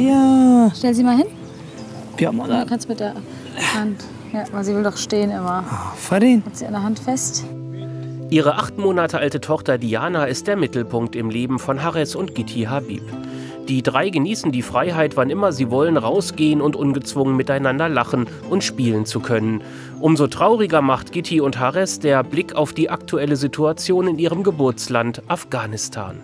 Ja. Stell sie mal hin. Ja, Du mal. kannst mit der Hand. Ja, weil sie will doch stehen immer. Farin. Hat sie an der Hand fest. Ihre acht Monate alte Tochter Diana ist der Mittelpunkt im Leben von Hares und Gitti Habib. Die drei genießen die Freiheit, wann immer sie wollen, rausgehen und ungezwungen miteinander lachen und spielen zu können. Umso trauriger macht Gitti und Hares der Blick auf die aktuelle Situation in ihrem Geburtsland Afghanistan.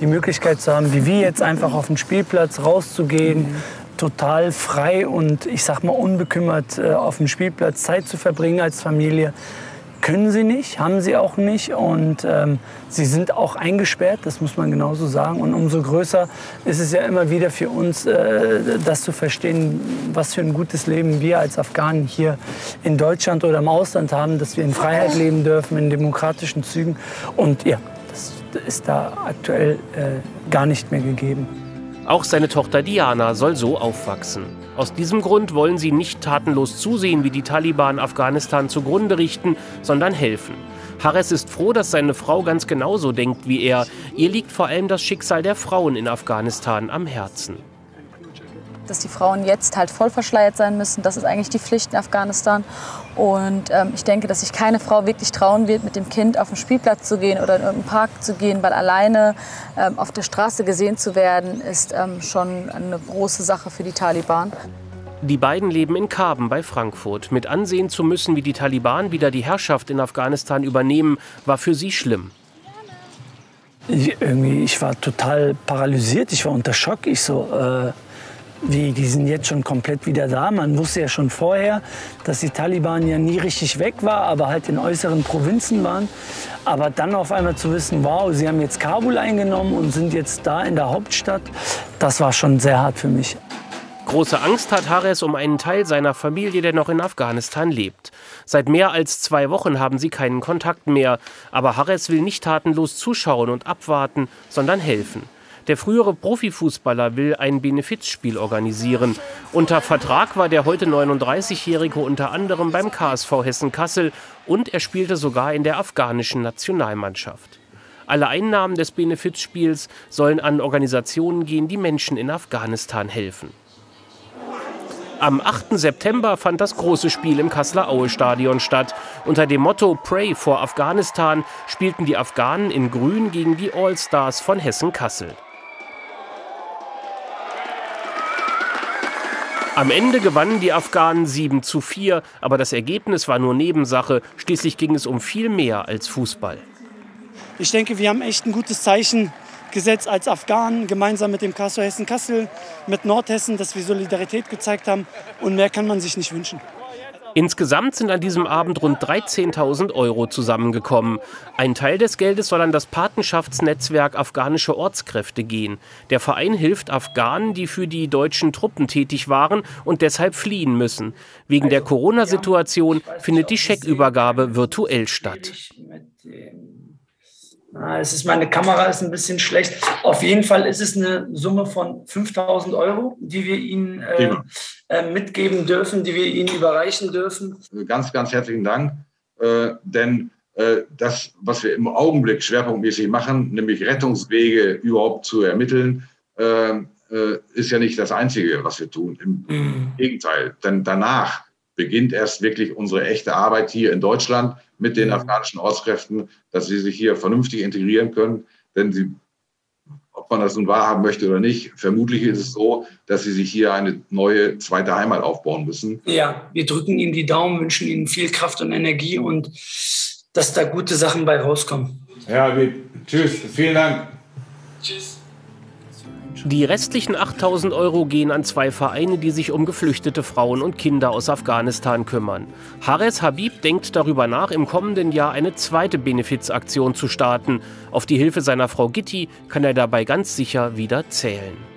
Die Möglichkeit zu haben, wie wir jetzt einfach auf den Spielplatz rauszugehen, total frei und ich sag mal unbekümmert äh, auf dem Spielplatz Zeit zu verbringen als Familie. Können sie nicht, haben sie auch nicht und ähm, sie sind auch eingesperrt, das muss man genauso sagen. Und umso größer ist es ja immer wieder für uns, äh, das zu verstehen, was für ein gutes Leben wir als Afghanen hier in Deutschland oder im Ausland haben, dass wir in Freiheit leben dürfen, in demokratischen Zügen. Und ja, das ist da aktuell äh, gar nicht mehr gegeben. Auch seine Tochter Diana soll so aufwachsen. Aus diesem Grund wollen sie nicht tatenlos zusehen, wie die Taliban Afghanistan zugrunde richten, sondern helfen. Hares ist froh, dass seine Frau ganz genauso denkt wie er. Ihr liegt vor allem das Schicksal der Frauen in Afghanistan am Herzen. Dass die Frauen jetzt halt voll verschleiert sein müssen, das ist eigentlich die Pflicht in Afghanistan. Und ähm, ich denke, dass sich keine Frau wirklich trauen wird, mit dem Kind auf den Spielplatz zu gehen oder in irgendeinen Park zu gehen, weil alleine ähm, auf der Straße gesehen zu werden, ist ähm, schon eine große Sache für die Taliban. Die beiden leben in Karben bei Frankfurt. Mit ansehen zu müssen, wie die Taliban wieder die Herrschaft in Afghanistan übernehmen, war für sie schlimm. Ich, irgendwie, ich war total paralysiert, ich war unter Schock. Ich so, äh, wie, die sind jetzt schon komplett wieder da. Man wusste ja schon vorher, dass die Taliban ja nie richtig weg war, aber halt in äußeren Provinzen waren. Aber dann auf einmal zu wissen, wow, sie haben jetzt Kabul eingenommen und sind jetzt da in der Hauptstadt, das war schon sehr hart für mich. Große Angst hat Hares um einen Teil seiner Familie, der noch in Afghanistan lebt. Seit mehr als zwei Wochen haben sie keinen Kontakt mehr. Aber Hares will nicht tatenlos zuschauen und abwarten, sondern helfen. Der frühere Profifußballer will ein Benefizspiel organisieren. Unter Vertrag war der heute 39-Jährige unter anderem beim KSV Hessen Kassel und er spielte sogar in der afghanischen Nationalmannschaft. Alle Einnahmen des Benefizspiels sollen an Organisationen gehen, die Menschen in Afghanistan helfen. Am 8. September fand das große Spiel im Kasseler Aue-Stadion statt. Unter dem Motto Pray for Afghanistan spielten die Afghanen in Grün gegen die All-Stars von Hessen-Kassel. Am Ende gewannen die Afghanen 7 zu 4, aber das Ergebnis war nur Nebensache. Schließlich ging es um viel mehr als Fußball. Ich denke, wir haben echt ein gutes Zeichen gesetzt als Afghanen, gemeinsam mit dem KSO Hessen-Kassel, mit Nordhessen, dass wir Solidarität gezeigt haben. Und mehr kann man sich nicht wünschen. Insgesamt sind an diesem Abend rund 13.000 Euro zusammengekommen. Ein Teil des Geldes soll an das Patenschaftsnetzwerk Afghanische Ortskräfte gehen. Der Verein hilft Afghanen, die für die deutschen Truppen tätig waren und deshalb fliehen müssen. Wegen der Corona-Situation findet die Scheckübergabe virtuell statt. Ah, es ist, meine Kamera ist ein bisschen schlecht. Auf jeden Fall ist es eine Summe von 5000 Euro, die wir Ihnen äh, äh, mitgeben dürfen, die wir Ihnen überreichen dürfen. Ganz, ganz herzlichen Dank. Äh, denn äh, das, was wir im Augenblick schwerpunktmäßig machen, nämlich Rettungswege überhaupt zu ermitteln, äh, ist ja nicht das Einzige, was wir tun. Im Mhm. Gegenteil. Denn danach beginnt erst wirklich unsere echte Arbeit hier in Deutschland mit den afghanischen Ortskräften, dass sie sich hier vernünftig integrieren können. Denn sie, ob man das nun wahrhaben möchte oder nicht, vermutlich ist es so, dass sie sich hier eine neue zweite Heimat aufbauen müssen. Ja, wir drücken Ihnen die Daumen, wünschen Ihnen viel Kraft und Energie und dass da gute Sachen bei rauskommen. Ja, wir, tschüss, vielen Dank. Die restlichen 8000 Euro gehen an zwei Vereine, die sich um geflüchtete Frauen und Kinder aus Afghanistan kümmern. Hares Habib denkt darüber nach, im kommenden Jahr eine zweite Benefizaktion zu starten. Auf die Hilfe seiner Frau Gitti kann er dabei ganz sicher wieder zählen.